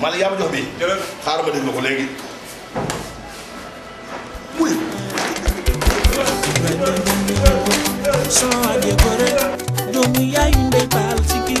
maa la yaa ma jox bii. jërëjëf xaaral ma dégg ma ko léegi. muy. soo àggee ko rek doomu yaay ndey baal si kii